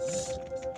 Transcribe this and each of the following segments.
Lardo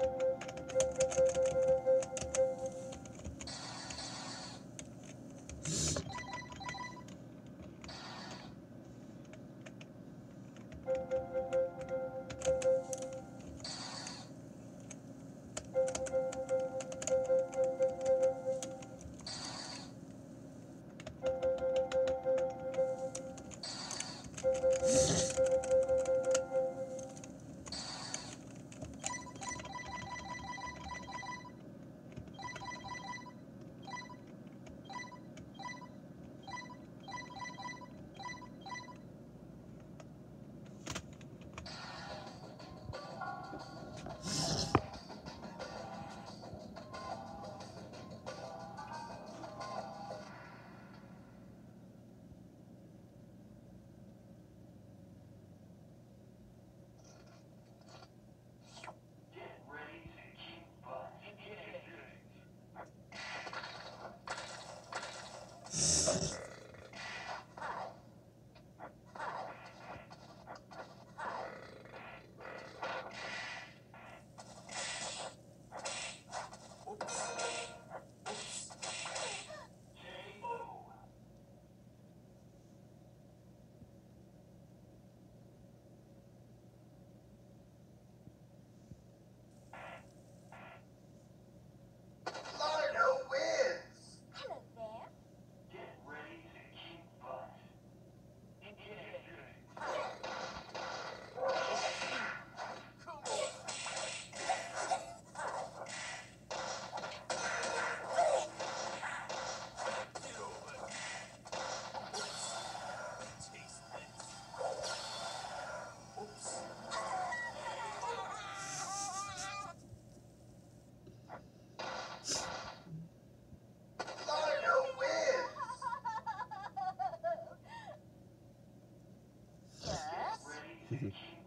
Jesus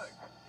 Look.